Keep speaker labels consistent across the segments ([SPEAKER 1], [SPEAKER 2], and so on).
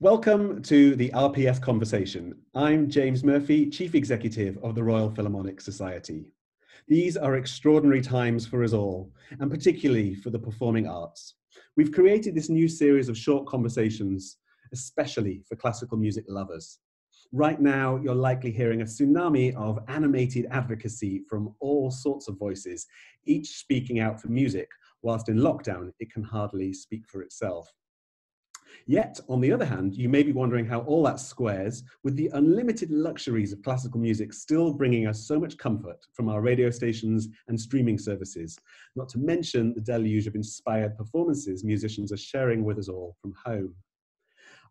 [SPEAKER 1] Welcome to the RPS Conversation. I'm James Murphy, Chief Executive of the Royal Philharmonic Society. These are extraordinary times for us all, and particularly for the performing arts. We've created this new series of short conversations, especially for classical music lovers. Right now, you're likely hearing a tsunami of animated advocacy from all sorts of voices, each speaking out for music, whilst in lockdown, it can hardly speak for itself. Yet, on the other hand, you may be wondering how all that squares with the unlimited luxuries of classical music still bringing us so much comfort from our radio stations and streaming services, not to mention the deluge of inspired performances musicians are sharing with us all from home.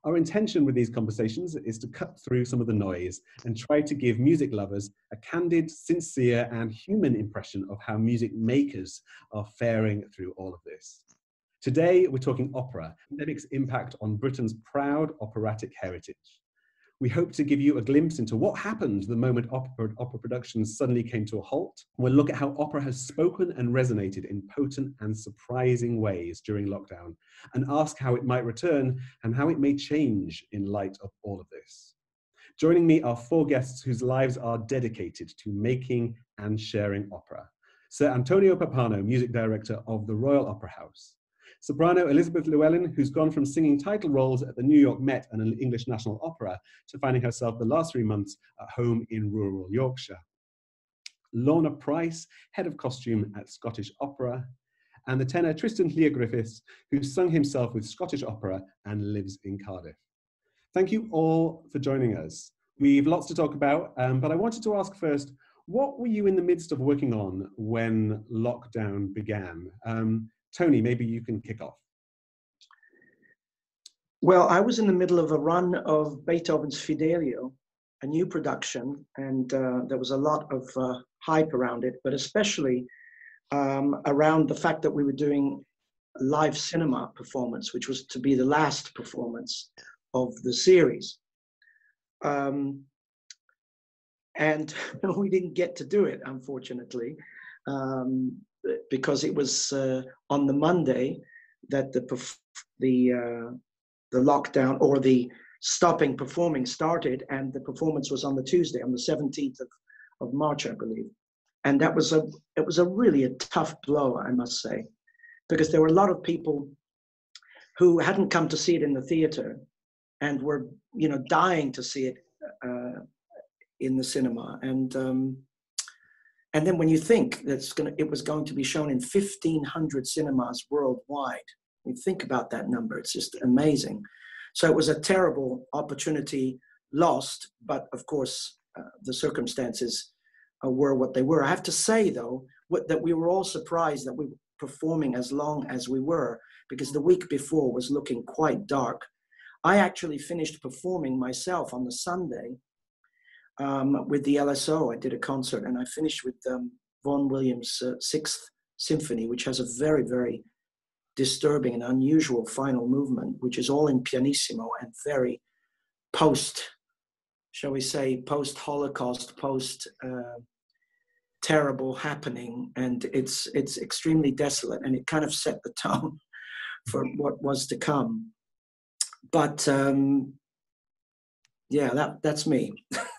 [SPEAKER 1] Our intention with these conversations is to cut through some of the noise and try to give music lovers a candid, sincere, and human impression of how music makers are faring through all of this. Today, we're talking opera, pandemic's impact on Britain's proud operatic heritage. We hope to give you a glimpse into what happened the moment opera, opera productions suddenly came to a halt. We'll look at how opera has spoken and resonated in potent and surprising ways during lockdown, and ask how it might return and how it may change in light of all of this. Joining me are four guests whose lives are dedicated to making and sharing opera. Sir Antonio Pappano, music director of the Royal Opera House. Soprano Elizabeth Llewellyn, who's gone from singing title roles at the New York Met and English National Opera to finding herself the last three months at home in rural Yorkshire. Lorna Price, head of costume at Scottish Opera, and the tenor Trystan Llŷr Griffiths, who sung himself with Scottish Opera and lives in Cardiff. Thank you all for joining us. We've lots to talk about, um, but I wanted to ask first, what were you in the midst of working on when lockdown began? Um, Tony, maybe you can kick off.
[SPEAKER 2] Well, I was in the middle of a run of Beethoven's Fidelio, a new production, and uh, there was a lot of uh, hype around it, but especially um, around the fact that we were doing live cinema performance, which was to be the last performance of the series. Um, and we didn't get to do it, unfortunately. Um, because it was uh, on the Monday that the the uh, the lockdown or the stopping performing started, and the performance was on the Tuesday, on the 17th of, of March, I believe. And that was a it was a really a tough blow, I must say, because there were a lot of people who hadn't come to see it in the theater and were you know dying to see it uh, in the cinema and um, and then when you think that it was going to be shown in 1,500 cinemas worldwide, you think about that number, it's just amazing. So it was a terrible opportunity lost, but of course, uh, the circumstances uh, were what they were. I have to say, though, what, that we were all surprised that we were performing as long as we were, because the week before was looking quite dark. I actually finished performing myself on the Sunday um, with the LSO. I did a concert and I finished with um, Vaughan Williams' uh, Sixth Symphony, which has a very, very disturbing and unusual final movement, which is all in pianissimo and very post, shall we say, post Holocaust, post uh, terrible happening, and it's it's extremely desolate, and it kind of set the tone for what was to come. But um, yeah, that that's me.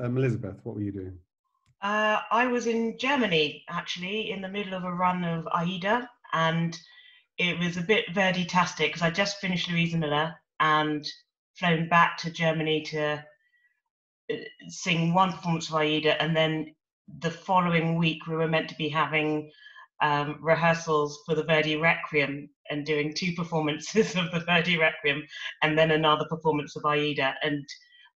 [SPEAKER 1] Um, Elizabeth, what were you doing?
[SPEAKER 3] Uh, I was in Germany actually in the middle of a run of Aida, and it was a bit Verdi-tastic because I just finished Luisa Miller and flown back to Germany to uh, sing one performance of Aida, and then the following week we were meant to be having um, rehearsals for the Verdi Requiem and doing two performances of the Verdi Requiem and then another performance of Aida. And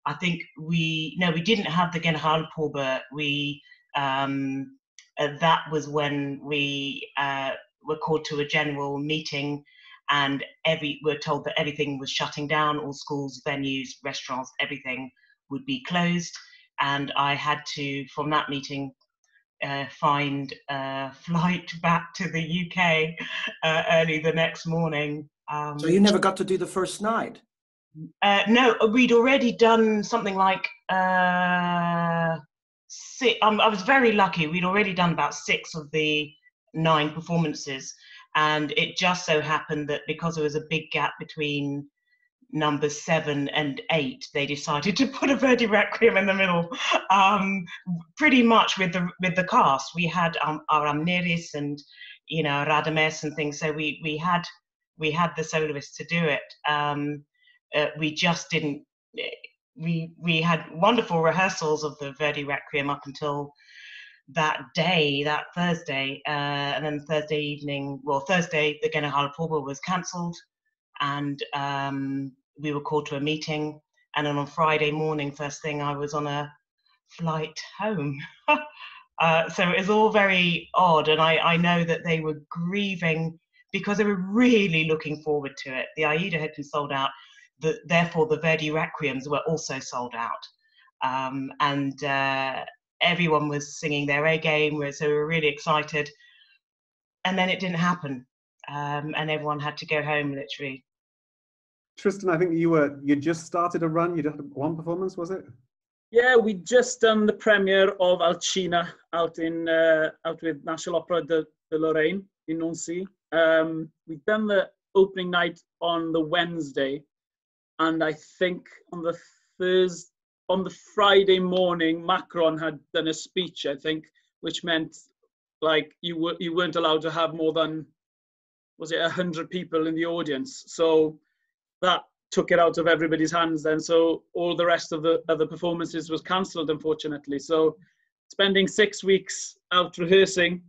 [SPEAKER 3] I think we no, we didn't have the Generalprobe. We um, uh, that was when we uh, were called to a general meeting, and every we're told that everything was shutting down. All schools, venues, restaurants, everything would be closed, and I had to from that meeting uh, find a flight back to the UK uh, early the next morning.
[SPEAKER 2] Um, so you never got to do the first night.
[SPEAKER 3] Uh, no, we'd already done something like uh, six. Um, I was very lucky. We'd already done about six of the nine performances, and it just so happened that because there was a big gap between number seven and eight, they decided to put a Verdi Requiem in the middle. Um, pretty much with the with the cast, we had um, our Amneris and you know Radames and things. So we we had we had the soloists to do it. Um, uh, we just didn't. We we had wonderful rehearsals of the Verdi Requiem up until that day, that Thursday, uh, and then Thursday evening. Well, Thursday the General Probe was cancelled, and um, we were called to a meeting. And then on Friday morning, first thing, I was on a flight home. uh, so it was all very odd, and I, I know that they were grieving because they were really looking forward to it. The Aida had been sold out, the, therefore the Verdi Requiems were also sold out. Um, and uh, everyone was singing their A game, so we were really excited. And then it didn't happen, um, and everyone had to go home literally.
[SPEAKER 1] Trystan, I think you were you just started a run. You did one performance, was it?
[SPEAKER 4] Yeah, we just done the premiere of Alcina out in uh, out with National Opera de, de Lorraine in Nancy. Um, we've done the opening night on the Wednesday, and I think on the Thursday, on the Friday morning, Macron had done a speech. I think, which meant like you were you weren't allowed to have more than was it hundred people in the audience. So that took it out of everybody's hands. Then, so all the rest of the other performances was cancelled, unfortunately. So spending six weeks out rehearsing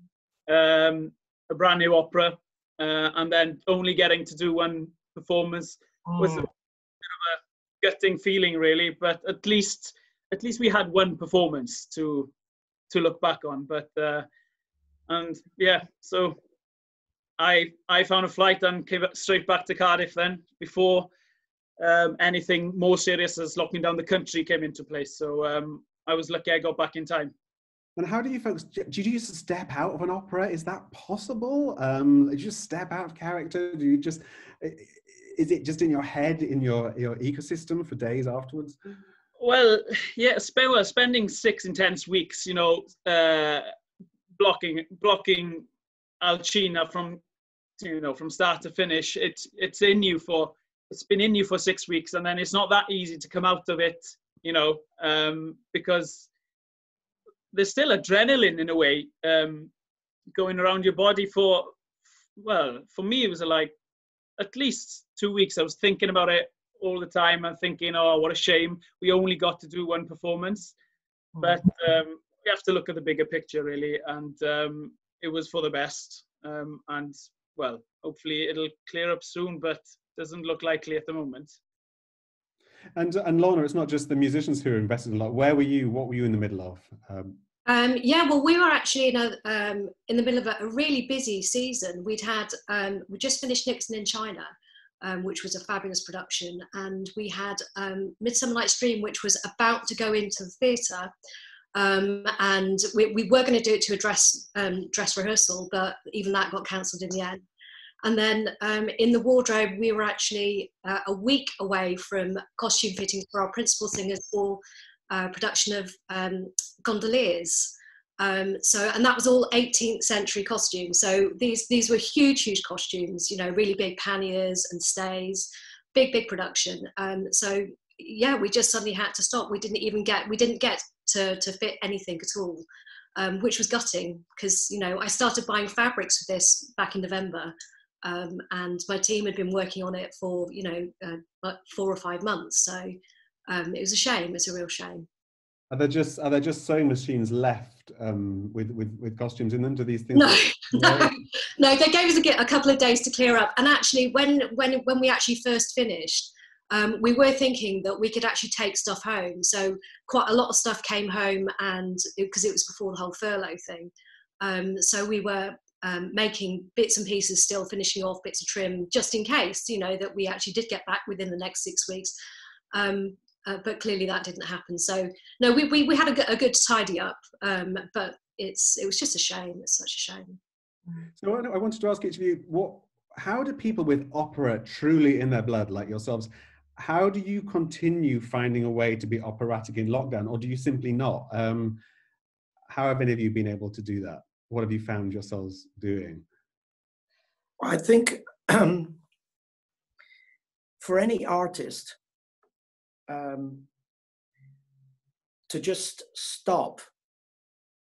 [SPEAKER 4] um, a brand new opera uh, and then only getting to do one performance mm. was gutting feeling, really. But at least, at least we had one performance to to look back on. But uh, and yeah, so I I found a flight and came straight back to Cardiff then before um, anything more serious as locking down the country came into place. So um, I was lucky I got back in time.
[SPEAKER 1] And how do you folks? Do you just step out of an opera? Is that possible? Um, do you just step out of character? Do you just? Is it just in your head, in your your ecosystem for days afterwards?
[SPEAKER 4] Well, yeah, sp- well, spending six intense weeks, you know, uh, blocking blocking Alcina from, you know, from start to finish. It's it's in you for it's been in you for six weeks, and then it's not that easy to come out of it, you know, um, because there's still adrenaline in a way um, going around your body for well for me it was like at least two weeks i was thinking about it all the time and thinking oh what a shame we only got to do one performance mm. but um, we have to look at the bigger picture really and um, it was for the best um, and well hopefully it'll clear up soon but doesn't look likely at the moment
[SPEAKER 1] and and Lorna, it's not just the musicians who are invested a lot. Where were you? What were you in the middle of?
[SPEAKER 5] Um, yeah, well, we were actually in a um, in the middle of a, a, really busy season. We'd had um, we just finished Nixon in China, um, which was a fabulous production, and we had um, Midsummer Night's Dream, which was about to go into the theatre. Um, and we, we were going to do it to a dress dress rehearsal, but even that got cancelled in the end. And then um, in the wardrobe, we were actually uh, a week away from costume fittings for our principal singers for uh, production of um, gondoliers. Um, so, and that was all 18th century costumes. So these these were huge, huge costumes. You know, really big panniers and stays, big, big production. Um, so yeah, we just suddenly had to stop. We didn't even get we didn't get to to fit anything at all. Um, which was gutting because you know I started buying fabrics for this back in November, um, and my team had been working on it for you know uh, four or five months. So um, it was a shame. It's a real shame.
[SPEAKER 1] Are there just are there just sewing machines left um, with, with with costumes in them? Do these things?
[SPEAKER 5] No, no, no. They gave us a, a, couple of days to clear up. And actually, when when when we actually first finished, um, we were thinking that we could actually take stuff home. So quite a lot of stuff came home, and because it, it was before the whole furlough thing, um, so we were um, making bits and pieces, still finishing off bits of trim, just in case, you know, that we actually did get back within the next six weeks. Um, uh, but clearly that didn't happen. So no, we we, we had a, a good tidy up, um, but it's it was just a shame. It's such a shame.
[SPEAKER 1] So I wanted to ask each of you, what, how do people with opera truly in their blood, like yourselves, how do you continue finding a way to be operatic in lockdown, or do you simply not? Um, how have any of you been able to do that? what have you found yourselves doing?
[SPEAKER 2] I think um, for any artist um, to just stop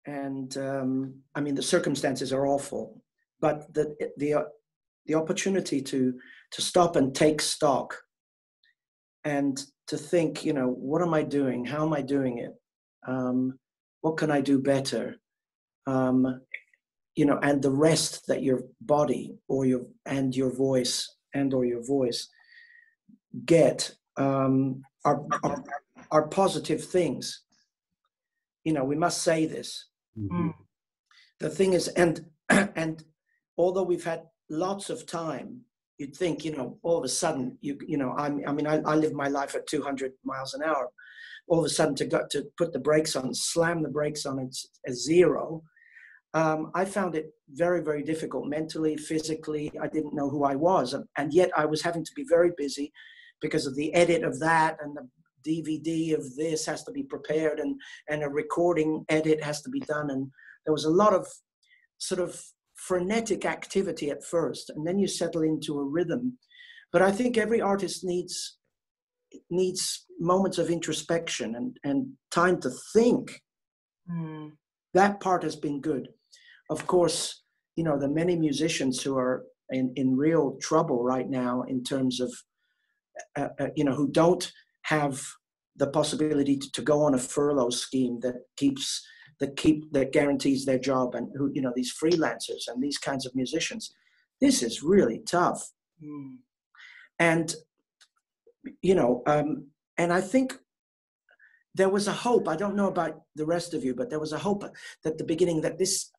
[SPEAKER 2] and um, I mean the circumstances are awful, but the the the opportunity to to stop and take stock and to think, you know, what am I doing? How am I doing it? Um, what can I do better? Um, you know, and the rest that your body or your and your voice and or your voice get um, are, are are positive things. You know, we must say this. Mm-hmm. The thing is, and and although we've had lots of time, you'd think, you know, all of a sudden, you you know, I'm, I mean, I, I live my life at 200 miles an hour. All of a sudden, to go to put the brakes on, slam the brakes on it's a zero. Um, I found it very, very difficult mentally, physically. I didn't know who I was, and yet I was having to be very busy because of the edit of that and the DVD of this has to be prepared and, and a recording edit has to be done. And there was a lot of sort of frenetic activity at first, and then you settle into a rhythm. But I think every artist needs needs moments of introspection and, and time to think. Mm. That part has been good. Of course, you know, the many musicians who are in, in real trouble right now in terms of, uh, uh, you know, who don't have the possibility to, to, go on a furlough scheme that keeps that keep that guarantees their job and who you know these freelancers and these kinds of musicians. This is really tough. Mm. and you know um, and i think there was a hope i don't know about the rest of you but there was a hope that the beginning that this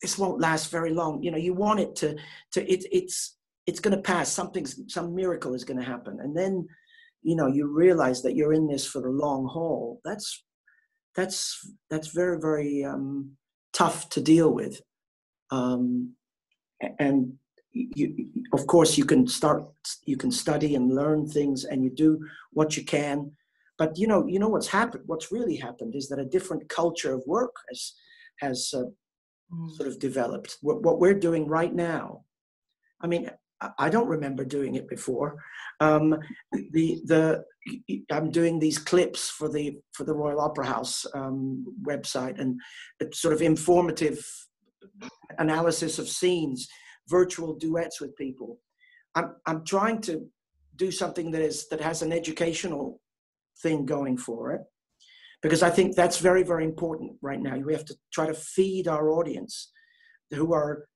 [SPEAKER 2] this won't last very long. You know you want it to to it, it's it's going to pass something's some miracle is going to happen. And then you know you realize that you're in this for the long haul. That's that's that's very very um, tough to deal with. Um, and you, of course you can start you can study and learn things and you do what you can. But you know you know what's happened what's really happened is that a different culture of work has has uh, mm. sort of developed. What, what we're doing right now i mean I don't remember doing it before. Um, the the I'm doing these clips for the for the Royal Opera House um, website and it's sort of informative analysis of scenes, virtual duets with people. I'm I'm trying to do something that is that has an educational thing going for it because I think that's very very important right now. We have to try to feed our audience who are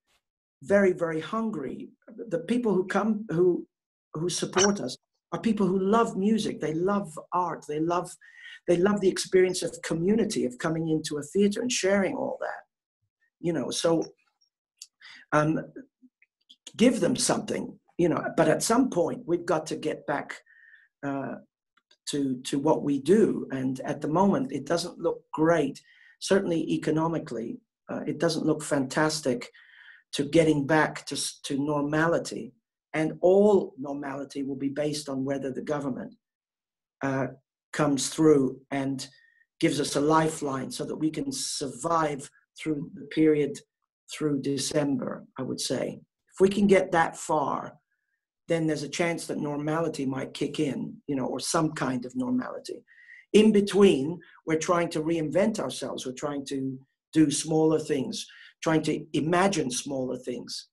[SPEAKER 2] very, very hungry. The people who come, who, who support us are people who love music. They love art. They love, they love the experience of community, of coming into a theater and sharing all that. You know, so um, give them something, you know, but at some point we've got to get back uh, to, to what we do. And at the moment, it doesn't look great. Certainly economically, uh, it doesn't look fantastic to getting back to, to normality. And all normality will be based on whether the government uh, comes through and gives us a lifeline so that we can survive through the period through December, I would say. If we can get that far, then there's a chance that normality might kick in, you know, or some kind of normality. In between, we're trying to reinvent ourselves. We're trying to do smaller things trying to imagine smaller things.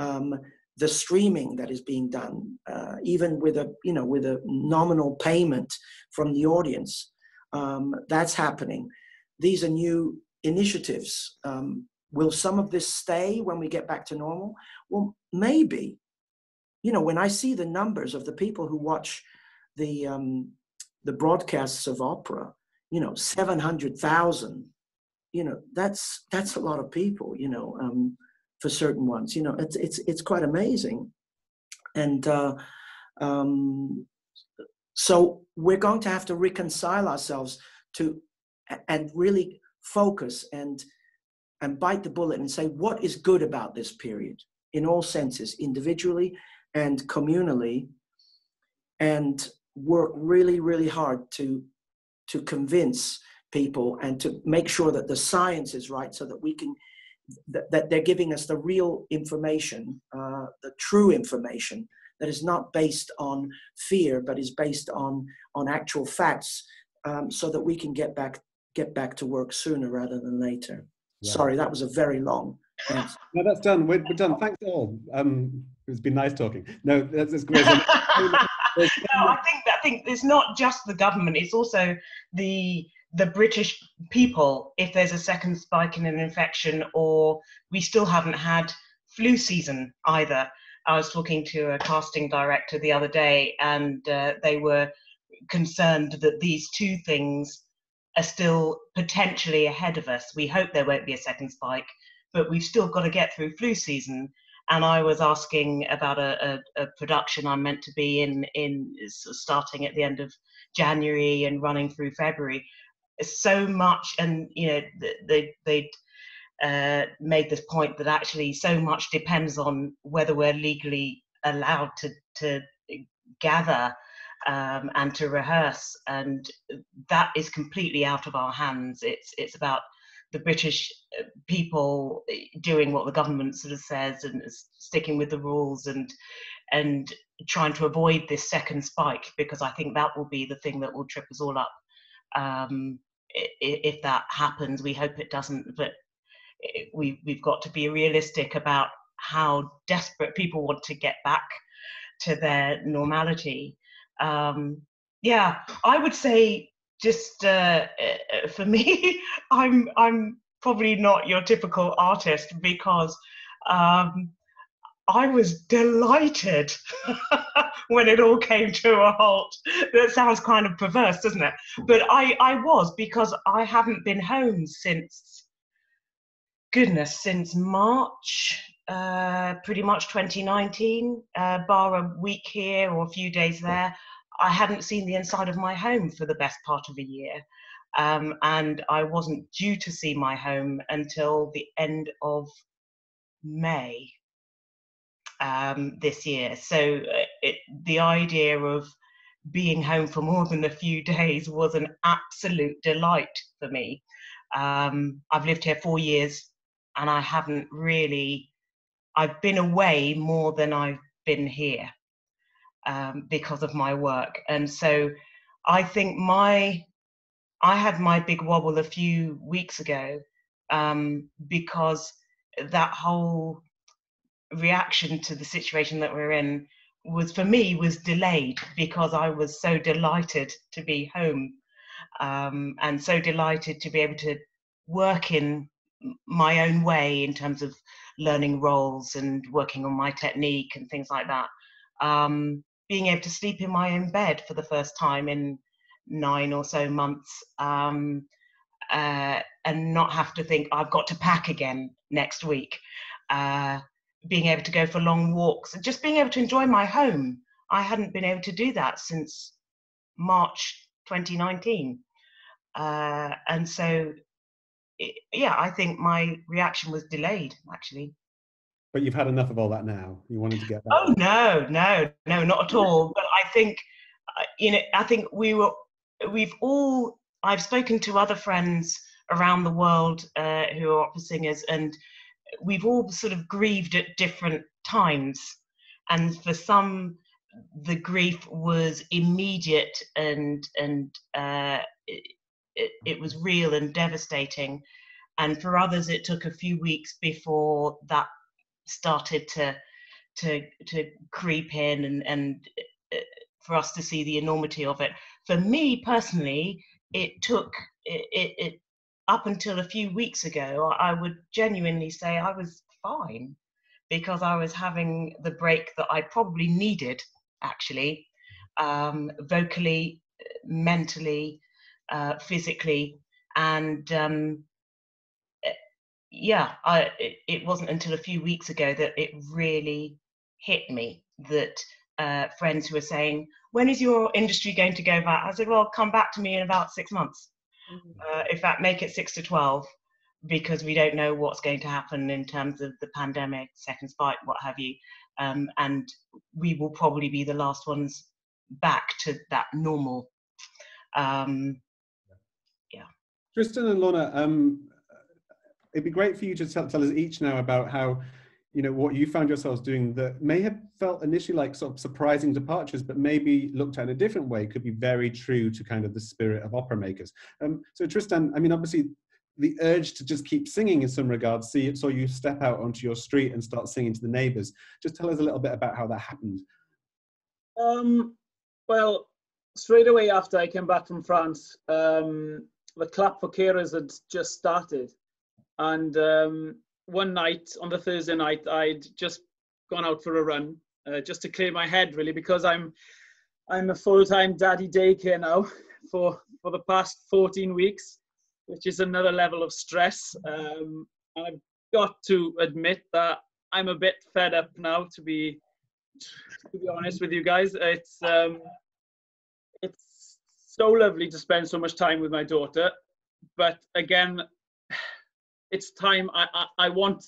[SPEAKER 2] Um, the streaming that is being done, uh, even with a you know with a nominal payment from the audience, um, that's happening. These are new initiatives. Um, will some of this stay when we get back to normal? Well, maybe. You know, when I see the numbers of the people who watch the um, the broadcasts of opera, you know, seven hundred thousand you know that's that's a lot of people you know um, for certain ones you know it's it's it's quite amazing. And uh, um, so we're going to have to reconcile ourselves to and really focus and and bite the bullet and say what is good about this period in all senses individually and communally and work really really hard to to convince people and to make sure that the science is right so that we can that, that they're giving us the real information uh, the true information that is not based on fear, but is based on, on actual facts um, so that we can get back, get back to work sooner rather than later. Yeah. Sorry, that was a very long
[SPEAKER 1] Thanks. No, that's done. We're, we're done. Thanks all. Um, it's been nice talking. No, that's, that's great.
[SPEAKER 3] no, I think I think it's not just the government. It's also the the British people. If there's a second spike in an infection, or we still haven't had flu season either. I was talking to a casting director the other day, and uh, they were concerned that these two things are still potentially ahead of us. We hope there won't be a second spike, but we've still got to get through flu season. And I was asking about a, a, a production I'm meant to be in, in starting at the end of January and running through February. So much, and you know, they they uh, made this point that actually so much depends on whether we're legally allowed to to gather um, and to rehearse, and that is completely out of our hands. It's it's about the British uh, people doing what the government sort of says and sticking with the rules and and trying to avoid this second spike because I think that will be the thing that will trip us all up. Um, if that happens, we hope it doesn't, but we we've got to be realistic about how desperate people want to get back to their normality. Um, yeah, I would say just uh, uh, for me, I'm I'm probably not your typical artist because um, I was delighted when it all came to a halt. That sounds kind of perverse, doesn't it? But I I was because I haven't been home since goodness since March. Uh, pretty much 2019, uh, bar a week here or a few days there. I hadn't seen the inside of my home for the best part of a year. Um, and I wasn't due to see my home until the end of May um, this year. So uh, it, the idea of being home for more than a few days was an absolute delight for me. Um, I've lived here four years and I haven't really, I've been away more than I've been here um, because of my work. And so I think my, I had my big wobble a few weeks ago um, because that whole reaction to the situation that we're in was for me was delayed because I was so delighted to be home um, and so delighted to be able to work in my own way in terms of learning roles and working on my technique and things like that. Um, being able to sleep in my own bed for the first time in nine or so months um, uh, and not have to think I've got to pack again next week. Uh, being able to go for long walks just being able to enjoy my home. I hadn't been able to do that since March 2019. Uh, and so, it, yeah, I think my reaction was delayed actually.
[SPEAKER 1] But you've had enough of all that now. You wanted to get back.
[SPEAKER 3] Oh no, no, no, not at all. But I think, uh, you know, I think we were, we've all. I've spoken to other friends around the world uh, who are opera singers, and we've all sort of grieved at different times. And for some, the grief was immediate and and uh, it, it was real and devastating. And for others, it took a few weeks before that started to to to creep in and and uh, for us to see the enormity of it. For me personally, it took it, it, it up until a few weeks ago. I would genuinely say I was fine because I was having the break that I probably needed actually, um, vocally, mentally, uh, physically, and um, yeah, I, it, it, wasn't until a few weeks ago that it really hit me that uh, friends who were saying, when is your industry going to go back? I said, well, come back to me in about six months. Mm-hmm. Uh, in fact, make it six to 12 because we don't know what's going to happen in terms of the pandemic, second spike, what have you. Um, and we will probably be the last ones back to that normal. Um, yeah.
[SPEAKER 1] Trystan and Lorna, um, it'd be great for you to tell, tell us each now about how you know what you found yourselves doing that may have felt initially like sort of surprising departures but maybe looked at in a different way could be very true to kind of the spirit of opera makers. Um, so Trystan i mean obviously the urge to just keep singing in some regards see saw you step out onto your street and start singing to the neighbors. Just tell us a little bit about how that happened.
[SPEAKER 4] Um, well straight away after i came back from france um, the clap for carers had just started. And um, one night on the Thursday night, I'd just gone out for a run uh, just to clear my head, really, because I'm I'm a full-time daddy daycare now for for the past 14 weeks, which is another level of stress. Um, and I've got to admit that I'm a bit fed up now. To be to be honest with you guys, it's um, it's so lovely to spend so much time with my daughter, but again, it's time. I, I, I want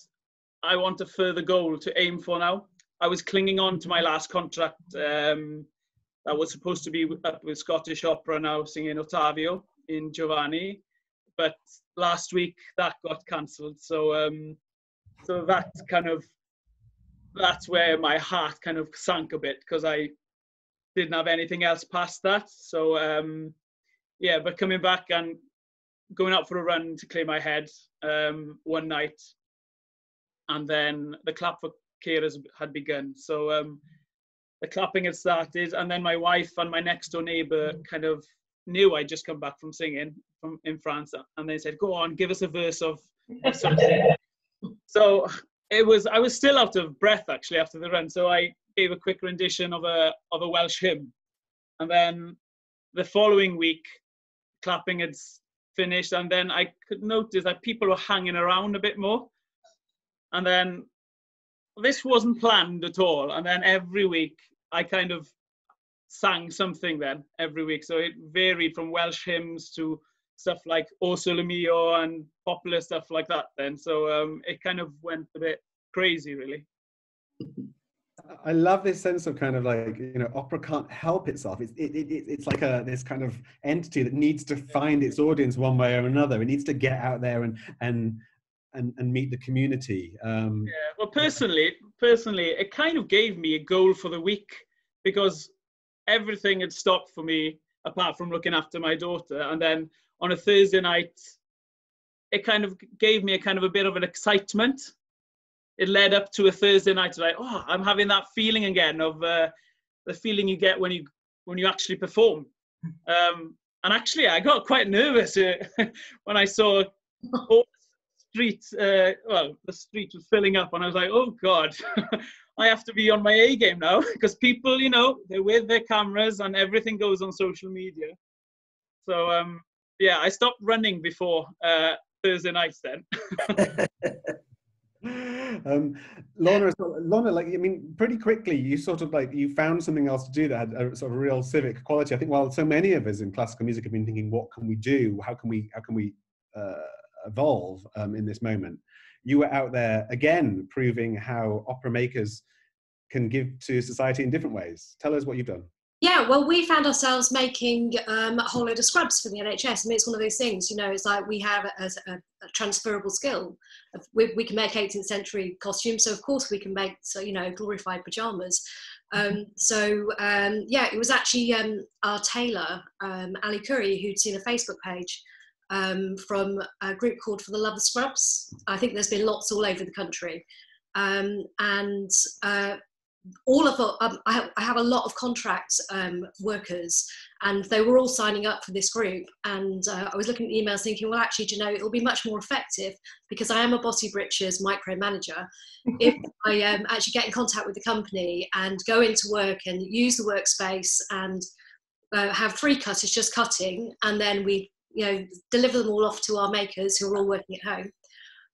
[SPEAKER 4] I want a further goal to aim for now. I was clinging on to my last contract um, that was supposed to be up with Scottish Opera now, singing Ottavio in Giovanni, but last week that got cancelled. So um, so that kind of that's where my heart kind of sank a bit because I didn't have anything else past that. So um, yeah, but coming back and going out for a run to clear my head um, one night, and then the clap for carers had begun. So um, the clapping had started, and then my wife and my next door neighbour kind of knew I'd just come back from singing from in France, and they said, "Go on, give us a verse of, of something." so it was I was still out of breath actually after the run, so I gave a quick rendition of a of a Welsh hymn, and then the following week, clapping had finished, and then I could notice that people were hanging around a bit more. And then this wasn't planned at all. And then every week I kind of sang something then every week. So it varied from Welsh hymns to stuff like O Sole Mio and popular stuff like that then. So um, it kind of went a bit crazy really.
[SPEAKER 1] I love this sense of kind of like you know opera can't help itself. It's it, it, it's like a this kind of entity that needs to find its audience one way or another. It needs to get out there and and and, and meet the community. Um,
[SPEAKER 4] yeah. Well, personally, personally, it kind of gave me a goal for the week because everything had stopped for me apart from looking after my daughter. And then on a Thursday night, it kind of gave me a kind of a bit of an excitement it led up to a Thursday night. Like, oh, I'm having that feeling again of uh, the feeling you get when you when you actually perform. Um, and actually, I got quite nervous uh, when I saw all the street. Uh, well, the street was filling up, and I was like, oh god. I have to be on my A game now because people, you know, they're with their cameras and everything goes on social media. So um, yeah, I stopped running before uh, Thursday nights then.
[SPEAKER 1] Um, Lorna, Lorna, like I mean, pretty quickly you sort of like you found something else to do that had a sort of real civic quality. I think while so many of us in classical music have been thinking, what can we do? How can we how can we uh, evolve um, in this moment? You were out there again, proving how opera makers can give to society in different ways. Tell us what you've done.
[SPEAKER 5] Yeah, well, we found ourselves making um, a whole load of scrubs for the NHS. I mean, it's one of those things, you know, it's like we have a, a, a transferable skill. We, we, can make 18th century costumes, so of course we can make, so you know, glorified pajamas. Um, so um, yeah, it was actually um, our tailor, um, Ali Curry, who'd seen a Facebook page um, from a group called For the Love of Scrubs. I think there's been lots all over the country. Um, and uh, all of the, um, I, have, I, have, a lot of contract um, workers and they were all signing up for this group. And uh, i was looking at the emails thinking well actually you know it'll be much more effective because i am a bossy britches micromanager if i um, actually get in contact with the company and go into work and use the workspace and uh, have three cutters just cutting. And then we you know deliver them all off to our makers who are all working at home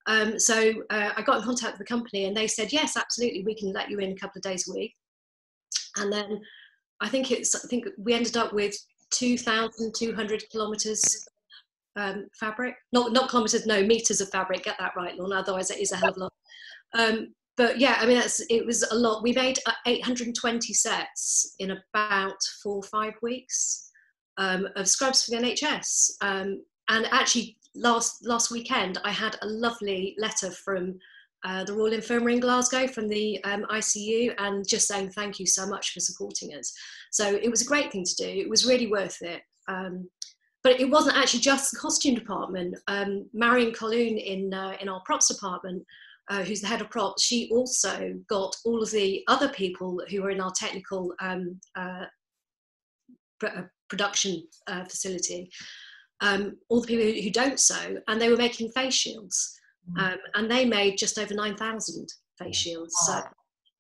[SPEAKER 5] um, so uh, I got in contact with the company and they said, yes, absolutely, we can let you in a couple of days a week. And then I think it's, I think we ended up with 2,200 kilometers um, fabric, not, not kilometers, no, meters of fabric, get that right, Lorna, otherwise it is a hell of a lot. Um, but yeah, I mean, that's, it was a lot. We made uh, 820 sets in about four or five weeks um, of scrubs for the NHS. Um, and actually last last weekend I had a lovely letter from uh, the Royal Infirmary in Glasgow from the um, ICU and just saying thank you so much for supporting us. So it was a great thing to do. It was really worth it. Um, but it wasn't actually just the costume department. Um, Marion Colloon in, uh, in our props department, uh, who's the head of props, she also got all of the other people who were in our technical um, uh, uh, production uh, facility, um, all the people who, don't sew, and they were making face shields. Mm. Um, and they made just over 9,000 face shields. So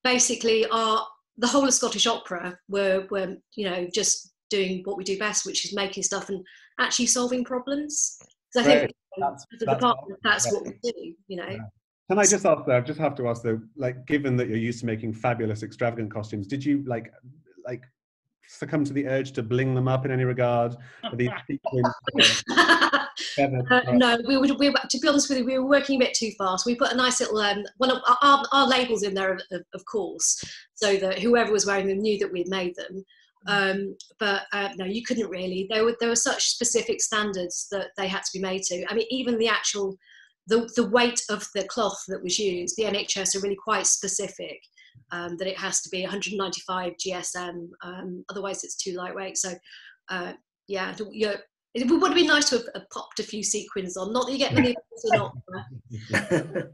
[SPEAKER 5] basically, our the whole of Scottish Opera were, were, you know, just doing what we do best, which is making stuff and actually solving problems. Because I think that's, the that's, department, that's what we do, you know. Yeah.
[SPEAKER 1] Can I just ask though? I just have to ask though, like, given that you're used to making fabulous, extravagant costumes, did you like, like, succumb to the urge to bling them up in any regard?
[SPEAKER 5] uh, no, we would. We, to be honest with you, we were working a bit too fast. We put a nice little um, one of our, our labels in there, of, of, course, so that whoever was wearing them knew that we'd made them. Um, but uh, no, you couldn't really. There were there were such specific standards that they had to be made to. I mean, even the actual the the weight of the cloth that was used, the NHS are really quite specific. Um, that it has to be 195 GSM, um, otherwise it's too lightweight. So, uh, yeah, it would have been nice to have, popped a few sequins on. Not that you get many of those not.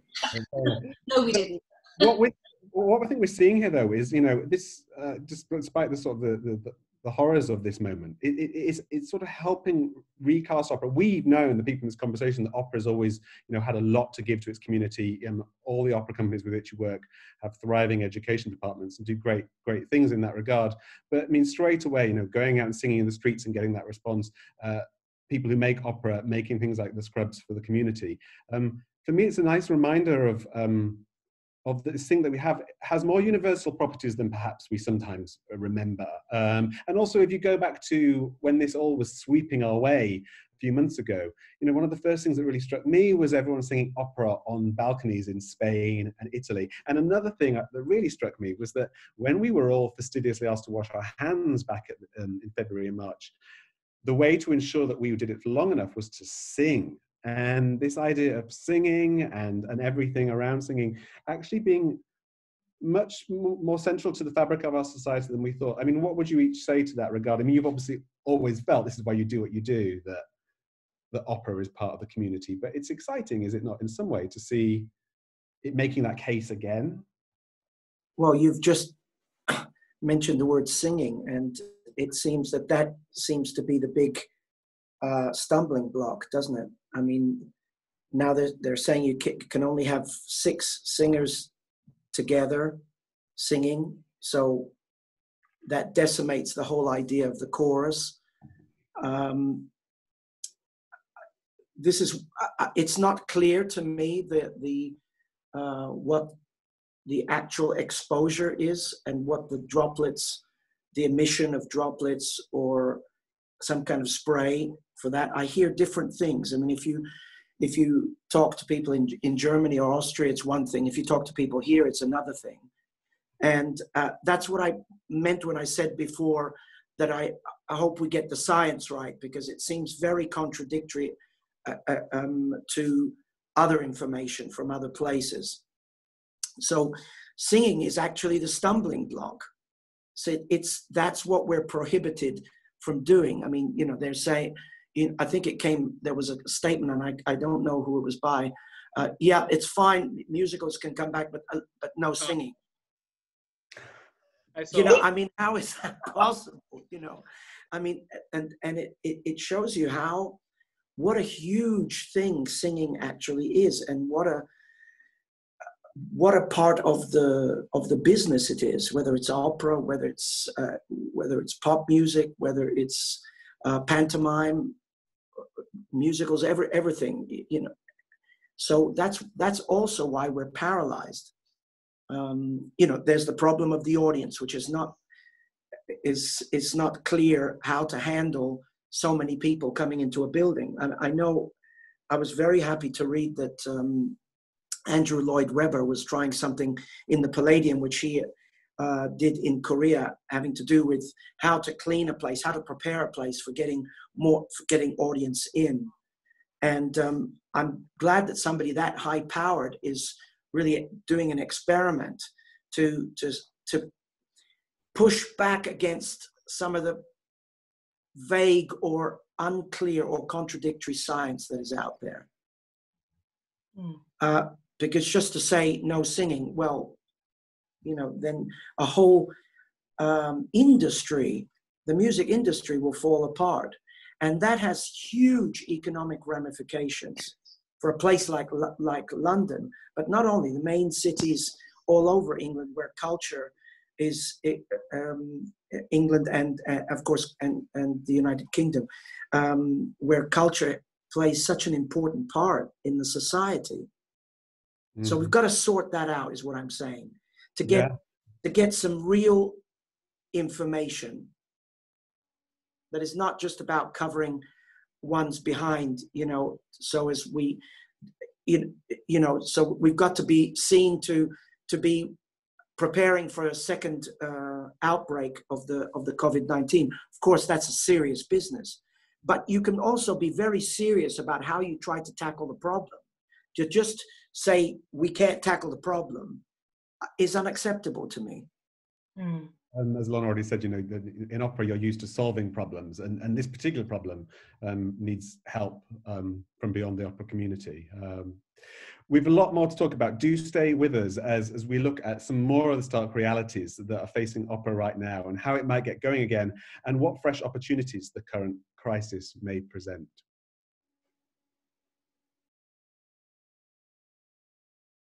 [SPEAKER 5] no, we didn't.
[SPEAKER 1] what we what I think we're seeing here, though, is you know this, uh, despite the sort of the, the, the horrors of this moment, it, it, it's it's sort of helping recast opera. We've known the people in this conversation that opera has always you know had a lot to give to its community, and all the opera companies with which you work have thriving education departments and do great great things in that regard. But I mean, straight away, you know, going out and singing in the streets and getting that response. Uh, people who make opera making things like the scrubs for the community. Um, for me, it's a nice reminder of um, of this thing that we have has more universal properties than perhaps we sometimes remember. Um, and also, if you go back to when this all was sweeping our way a few months ago, you know, one of the first things that really struck me was everyone singing opera on balconies in Spain and Italy. And another thing that really struck me was that when we were all fastidiously asked to wash our hands back at, um, in February and March, the way to ensure that we did it for long enough was to sing and this idea of singing and, and everything around singing actually being much more central to the fabric of our society than we thought. I mean, what would you each say to that regard? I mean, you've obviously always felt this is why you do what you do, that the opera is part of the community. But it's exciting, is it not, in some way, to see it making that case again?
[SPEAKER 2] Well, you've just mentioned the word singing, and it seems that that seems to be the big uh, stumbling block, doesn't it? I mean, now they're, they're saying you can only have six singers together singing. So that decimates the whole idea of the chorus. Um, this is, it's not clear to me that the, uh, what the actual exposure is and what the droplets, the emission of droplets or some kind of spray for that. I hear different things. I mean, if you if you talk to people in in Germany or Austria, it's one thing. If you talk to people here, it's another thing. And uh, that's what I meant when I said before that I, I hope we get the science right because it seems very contradictory uh, uh, um, to other information from other places. So singing is actually the stumbling block. So it's that's what we're prohibited from doing. I mean, you know, they're saying, I think it came, there was a statement, and I, I don't know who it was by. Uh, yeah, it's fine. Musicals can come back, but uh, but no singing. You know, I mean, how is that possible? You know, I mean, and and it, it, it shows you how what a huge thing singing actually is, and what a what a part of the of the business it is whether it's opera whether it's uh, whether it's pop music whether it's uh, pantomime musicals every everything you know. So that's that's also why we're paralyzed. Um, you know there's the problem of the audience which is not is is not clear how to handle so many people coming into a building. And i know i was very happy to read that um, Andrew Lloyd Webber was trying something in the Palladium, which he uh, did in Korea, having to do with how to clean a place, how to prepare a place for getting more, for getting audience in. And um, I'm glad that somebody that high powered is really doing an experiment to to to push back against some of the vague or unclear or contradictory science that is out there. Mm. Uh, because just to say no singing, well, you know, then a whole um, industry, the music industry, will fall apart, and that has huge economic ramifications for a place like like London, but not only the main cities all over England where culture is um, England and uh, of course and, and the United Kingdom, um, where culture plays such an important part in the society. Mm-hmm. So we've got to sort that out, is what I'm saying, to get yeah. to get some real information that is not just about covering one's behind, you know, so as we, you, you know, so we've got to be seen to to be preparing for a second uh, outbreak of the of the COVID-19. Of course, that's a serious business, but you can also be very serious about how you try to tackle the problem. To just say we can't tackle the problem is unacceptable to me.
[SPEAKER 1] Mm. And as Lorna already said, you know, in opera you're used to solving problems, and, and this particular problem um, needs help um, from beyond the opera community. Um, We've a lot more to talk about. Do stay with us as, as we look at some more of the stark realities that are facing opera right now and how it might get going again and what fresh opportunities the current crisis may present.